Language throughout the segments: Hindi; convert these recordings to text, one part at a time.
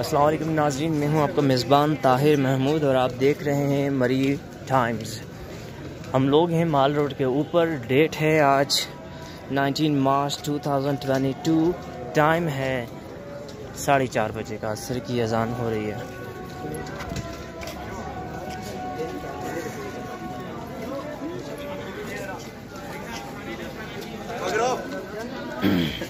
असलम नाजरीन मैं हूँ आपका मेज़बान ताहिर महमूद और आप देख रहे हैं मरी टाइम्स। हम लोग हैं माल रोड के ऊपर डेट है आज 19 मार्च 2022 टाइम है साढ़े चार बजे का असर की अजान हो रही है।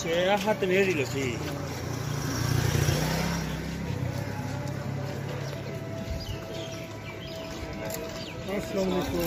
Saya hati beri loh sih. Assalamualaikum.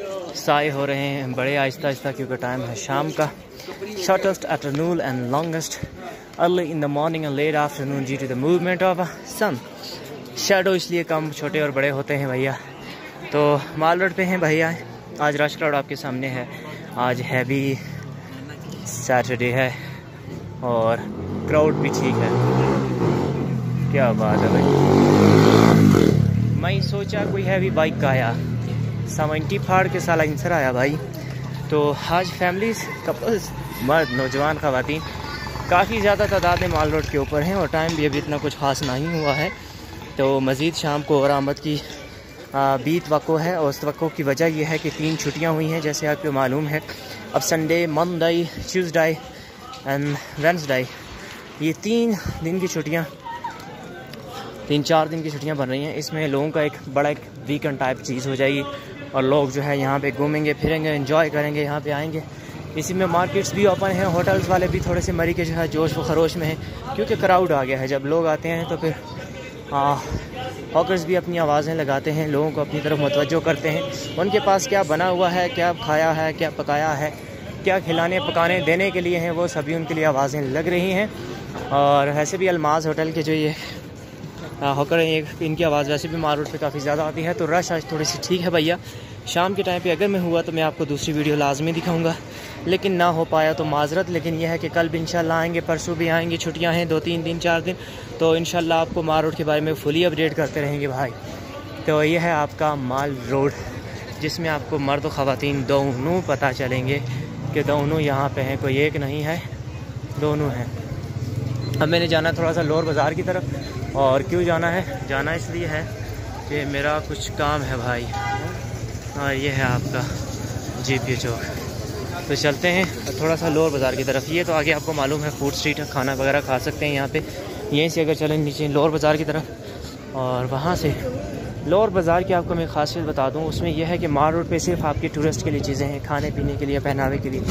साए हो रहे हैं, बड़े आहिस्ता आहिस्ता, क्योंकि टाइम है शाम का। Shortest afternoon and longest early in the morning and late afternoon due to the movement of sun shadow इसलिए कम, छोटे और बड़े होते हैं भैया। तो माल रोड पे हैं भैया। आज रश क्राउड आपके सामने है। आज हैवी सैटरडे है और क्राउड भी ठीक है। क्या बात है भाई। मैं सोचा कोई हैवी बाइक का आया। सेवेंटी फाड़ के साल इंसर आया भाई। तो आज फैमिलीज़ कपल्स मर्द, नौजवान खातन काफ़ी ज़्यादा तादाद में माल रोड के ऊपर हैं और टाइम भी अभी इतना कुछ खास नहीं हुआ है। तो मज़ीद शाम को और आमद की बीत वक़ो है और उस वक़ो की वजह यह है कि तीन छुट्टियाँ हुई हैं, जैसे आपको मालूम है। अब Sunday Monday Tuesday and Wednesday ये तीन दिन की छुट्टियाँ, तीन चार दिन की छुट्टियाँ बन रही हैं। इसमें लोगों का एक बड़ा एक वीकेंड टाइप चीज़ हो जाएगी। और लोग जो है यहाँ पे घूमेंगे, फिरेंगे इन्जॉय करेंगे, यहाँ पे आएँगे। इसी में मार्केट्स भी ओपन हैं होटल्स वाले भी थोड़े से मरी के जो है जोश व खरोश में हैं, क्योंकि क्राउड आ गया है। जब लोग आते हैं तो फिर हॉकर्स भी अपनी आवाज़ें लगाते हैं, लोगों को अपनी तरफ़ मतवजो करते हैं। उनके पास क्या बना हुआ है, क्या खाया है, क्या पकाया है, क्या खिलाने, पकाने, देने के लिए हैं, वो सभी उनके लिए आवाज़ें लग रही हैं। और वैसे भी अलमाज होटल के जो ये होकर इनकी आवाज़ वैसे भी मार रोड पर काफ़ी ज़्यादा आती है तो रश आज थोड़ी सी ठीक है भैया। शाम के टाइम पे अगर मैं हुआ तो मैं आपको दूसरी वीडियो लाजमी दिखाऊँगा। लेकिन ना हो पाया तो माजरत, लेकिन यह है कि कल भी इंशाल्लाह आएँगे, परसों भी आएँगे, छुट्टियाँ हैं दो तीन दिन, चार दिन तो इन आपको माल रोड के बारे में फुली अपडेट करते रहेंगे भाई। तो यह है आपका माल रोड, जिसमें आपको मर्द ख़वान दोनों पता चलेंगे कि दोनों यहाँ पर हैं, कोई एक नहीं है, दोनों हैं। अब मैंने जाना थोड़ा सा लोअर बाज़ार की तरफ़ और क्यों जाना है? जाना इसलिए है कि मेरा कुछ काम है भाई। और ये है आपका जी पी चौक। तो चलते हैं थोड़ा सा लोअर बाज़ार की तरफ़। ये तो आगे आपको मालूम है फ़ूड स्ट्रीट खाना वगैरह खा सकते हैं यहाँ पे। यहीं से अगर चलें नीचे लोअर बाज़ार की तरफ़ और वहाँ से लोअर बाज़ार की आपको मैं खासियत बता दूँ उसमें यह है कि मार रोड पे सिर्फ़ आपके टूरिस्ट के लिए चीज़ें हैं खाने पीने के लिए पहनावे के लिए।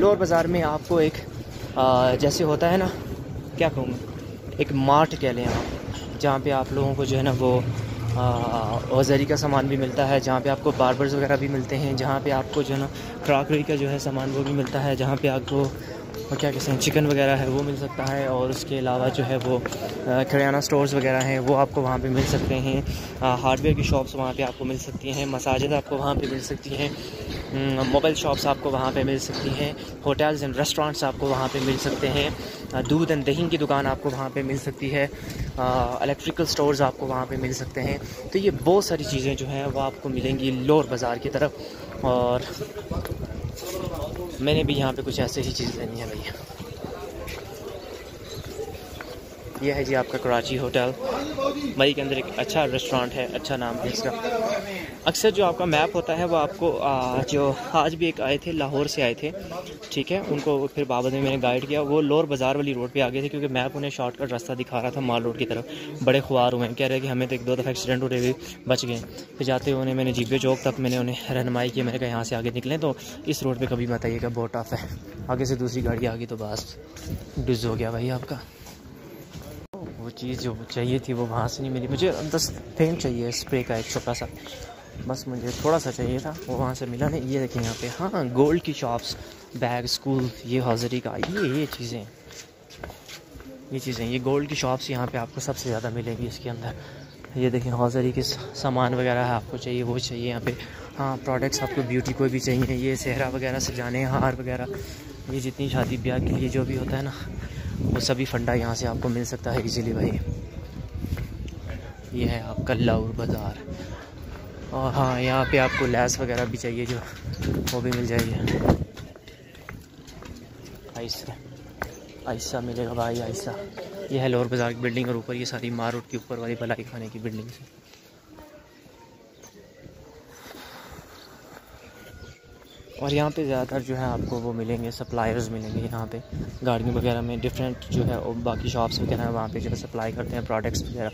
लोअर बाज़ार में आपको एक आ, जैसे होता है ना क्या कहूँ एक मार्ट कह लें आप, जहाँ पे आप लोगों को जो है ना वो औज़री का सामान भी मिलता है, जहाँ पे आपको बार्बर्स वगैरह भी मिलते हैं, जहाँ पे आपको जो है ना क्रॉकरी का जो है सामान वो भी मिलता है, जहाँ पे आपको और क्या कहते हैं चिकन वगैरह है, वो मिल सकता है और उसके अलावा जो है वो किराना स्टोर्स वगैरह हैं, वो आपको वहाँ पे मिल सकते हैं। हार्डवेयर की शॉप्स वहाँ पे आपको मिल सकती हैं मसाजिद आपको वहाँ पे मिल सकती हैं मोबाइल शॉप्स आपको वहाँ पे मिल सकती हैं होटल्स एंड रेस्टोरेंट्स आपको वहाँ पे मिल सकते हैं दूध एंड दही की दुकान आपको वहाँ पे मिल सकती है इलेक्ट्रिकल स्टोर्स आपको वहाँ पे मिल सकते हैं। तो ये बहुत सारी चीज़ें जो हैं, वो आपको मिलेंगी लोर बाज़ार की तरफ़ और मैंने भी यहाँ पे कुछ ऐसे ही चीज़ लेनी है भैया। यह है जी आपका कराची होटल। मई के अंदर एक अच्छा रेस्टोरेंट है अच्छा नाम है इसका। अक्सर जो आपका मैप होता है वो आपको आ, जो आज भी एक आए थे लाहौर से आए थे ठीक है? उनको फिर बाबा ने मैंने गाइड किया। वो लोर बाज़ार वाली रोड पे आ गए थे क्योंकि मैप उन्हें शॉर्टकट रास्ता दिखा रहा था माल रोड की तरफ़। बड़े खुआर हुए हैं। कह रहे हैं कि हमें तो एक दो दफ़ा एक्सीडेंट हो रहे हुए बच गए। फिर जाते हुए उन्हें मैंने जीपे चौक तक मैंने उन्हें रहनमाई की। मैंने कहा यहाँ से आगे निकलें तो इस रोड पर कभी बताइएगा बहुत टफ है। आगे से दूसरी गाड़ी आ गई तो बस डिज हो गया भाई आपका। चीज़ जो चाहिए थी वो वहाँ से नहीं मिली। मुझे दस पेन चाहिए, स्प्रे का एक छोटा सा। बस मुझे थोड़ा सा चाहिए था, वो वहाँ से मिला नहीं। ये देखिए यहाँ पे हाँ गोल्ड की शॉप्स बैग स्कूल ये हॉजरी का, ये ये चीज़ें। ये चीज़ें, ये गोल्ड की शॉप्स यहाँ पे आपको सबसे ज़्यादा मिलेंगी इसके अंदर। ये देखें हॉजरी के सामान वगैरह है आपको चाहिए, वो चाहिए यहाँ पे। हाँ प्रोडक्ट्स आपको ब्यूटी कोई भी चाहिए, ये सेहरा वगैरह सजाने, हार वगैरह। ये जितनी शादी ब्याह के लिए जो भी होता है ना वो सभी फंडा यहाँ से आपको मिल सकता है इजीली भाई। ये है आपका लाहौर बाज़ार। और हाँ यहाँ पे आपको लैस वगैरह भी चाहिए जो, वो भी मिल जाएगी। ऐसा ऐसा मिलेगा भाई ऐसा ये है लाहौर बाज़ार की बिल्डिंग और ऊपर ये सारी मारूट के ऊपर वाली भलाई खाने की बिल्डिंग। और यहाँ पे ज़्यादातर जो है आपको वो मिलेंगे सप्लायर्स मिलेंगे यहाँ पे। गाड़ियों वगैरह में डिफरेंट जो है और बाकी शॉप्स वगैरह वहाँ पे जो है सप्लाई करते हैं प्रोडक्ट्स वगैरह।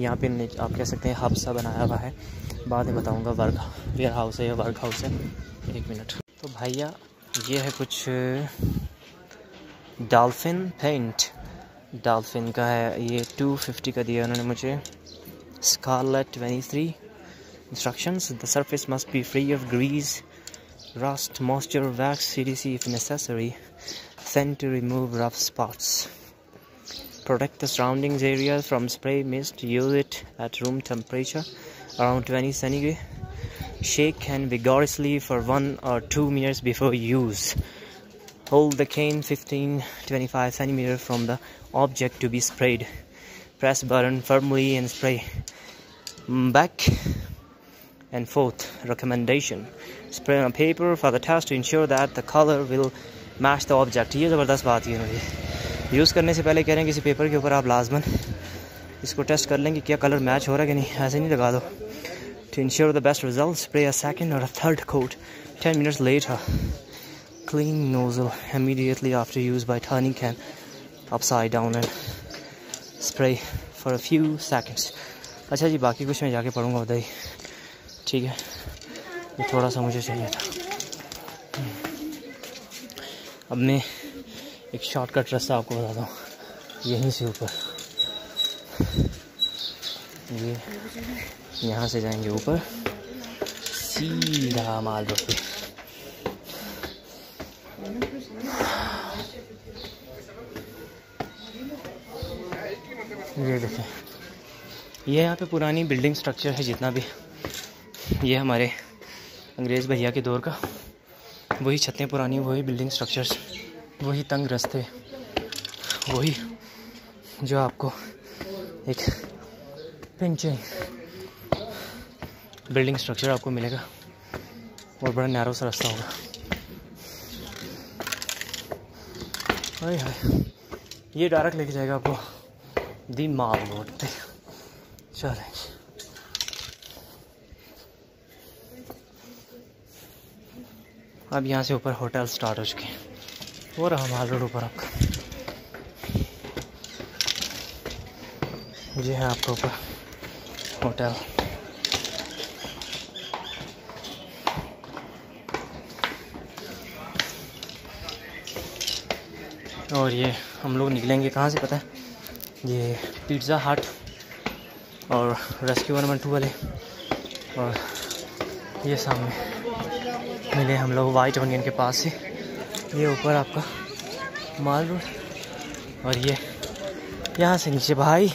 यहाँ पे आप कह सकते हैं हब सा बनाया हुआ है। बाद में बताऊँगा वर्क वेयर हाउस है या वर्क हाउस है। एक मिनट तो भैया, ये है कुछ डॉल्फिन पेंट डॉल्फिन का है, ये टू फिफ्टी का दिया उन्होंने मुझे। Scarlet twenty three instructions the surface must be free of grease rust, moisture, wax, CDC if necessary, then to remove rough spots. Protect the surroundings area from spray mist, use it at room temperature around 20 centigrade. Shake and vigorously for 1 or 2 minutes before use. Hold the cane 15-25 centimeter from the object to be sprayed. Press button firmly and spray. Mm, back and fourth recommendation spray on paper for the test to ensure that the color will match the object ये ज़बरदस्त बात है मुझे यूज़ करने से पहले कह रहे हैं किसी पेपर के ऊपर आप लाजमन इसको टेस्ट कर लें कि क्या कलर मैच हो रहा है कि नहीं ऐसे नहीं लगा दो to ensure the best results spray a second or a third coat 10 minutes later clean nozzle immediately after use by turning can upside down and spray for a few seconds अच्छा जी बाकी कुछ मैं जाके पढ़ूँगा बताइए ठीक है। ये थोड़ा सा मुझे चाहिए था। अब मैं एक शॉर्टकट रास्ता आपको बताता हूँ। यहीं से ऊपर। ये यहाँ से जाएँगे ऊपर। सीधा माल रोड पे। ये देखें। ये यहाँ पे पुरानी बिल्डिंग स्ट्रक्चर है जितना भी। ये हमारे अंग्रेज़ भैया के दौर का। वही छतें पुरानी, वही बिल्डिंग स्ट्रक्चर्स वही तंग रास्ते, वही जो आपको एक पिंचिंग बिल्डिंग स्ट्रक्चर आपको मिलेगा। और बड़ा नैरो सा रास्ता होगा। हाय हाय। ये डायरेक्ट लेके जाएगा आपको। दी माल रोड पे। चलें। अब यहाँ से ऊपर होटल स्टार्ट हो चुके हैं। वो रहा माल रोड ऊपर आपका। जी है आपका ऊपर होटल। और ये हम लोग निकलेंगे कहाँ से पता है? ये पिज़्ज़ा हट और रेस्क्यू वन वन टू वाले। और ये सामने। मिले हम लोग वाइट ओनियन के पास से ये ऊपर आपका माल रोड। और ये यहाँ से नीचे भाई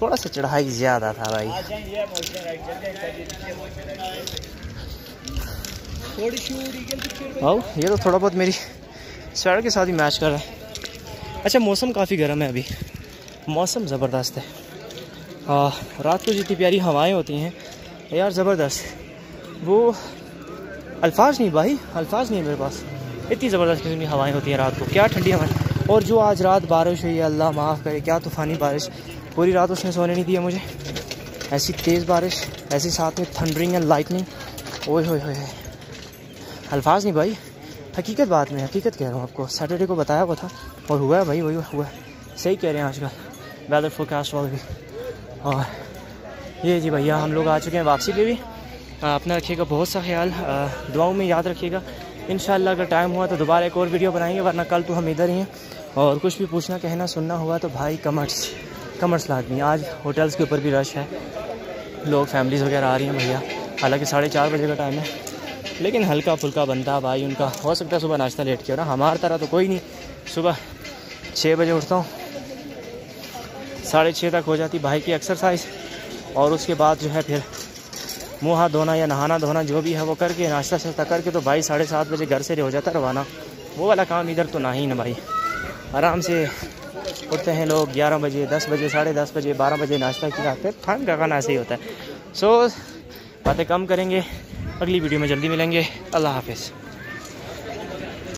थोड़ा सा चढ़ाई ज़्यादा था भाई। आओ ये तो थोड़ा बहुत मेरी स्वेटर के साथ ही मैच कर रहा है। अच्छा मौसम काफ़ी गर्म है अभी। मौसम ज़बरदस्त है। आ, रात को जितनी प्यारी हवाएँ होती हैं यार ज़बरदस्त। वो अल्फाज नहीं भाई, अल्फाज नहीं मेरे पास। इतनी ज़बरदस्त किस्म की हवाएँ होती हैं रात को। क्या ठंडी हवाएँ। और जो आज रात बारिश हुई है, अल्लाह माफ़ करे, क्या तूफ़ानी बारिश। पूरी रात उसने सोने नहीं दिया मुझे। ऐसी तेज़ बारिश, ऐसी साथ में थंडरिंग एंड लाइटनिंग ओए होए होए अल्फाज नहीं भाई। हकीकत बात में हकीकत कह रहा हूँ आपको। सैटरडे को बताया हुआ था, और हुआ है भाई, वही हुआ है। सही कह रहे हैं आजकल। वेदर फोरकास्ट वाले भी। और ये जी भैया, हम लोग आ चुके हैं वापसी पे भी। अपना रखिएगा, बहुत सा ख्याल। दुआओं में याद रखिएगा। इन अगर टाइम हुआ तो दोबारा एक और वीडियो बनाएँगे, वरना कल तो हम इधर ही हैं। और कुछ भी पूछना, कहना, सुनना हुआ तो भाई कमर्स कमर्स लादमी आज होटल्स के ऊपर भी रश है। लोग फैमिलीज़ वगैरह आ रही हैं भैया। हालाँकि साढ़े चार बजे का टाइम है। लेकिन हल्का फुल्का बनता है भाई उनका। हो सकता है सुबह नाश्ता लेट किया ना। हमारी तरह तो कोई नहीं। सुबह छः बजे उठता हूँ। साढ़े छः तक हो जाती भाई की एक्सरसाइज और उसके बाद जो है फिर मुँह हाथ धोना या नहाना धोना जो भी है वो करके, नाश्ता शाश्ता करके तो भाई साढ़े सात बजे घर से हो जाता रवाना। वो वाला काम इधर तो ना ही ना भाई। आराम से उठते हैं लोग ग्यारह बजे, दस बजे, साढ़े दस बजे, बारह बजे नाश्ता किया फिर खान का खाना ऐसे ही होता है। सो बातें कम करेंगे। अगली वीडियो में जल्दी मिलेंगे। अल्लाह हाफिज़।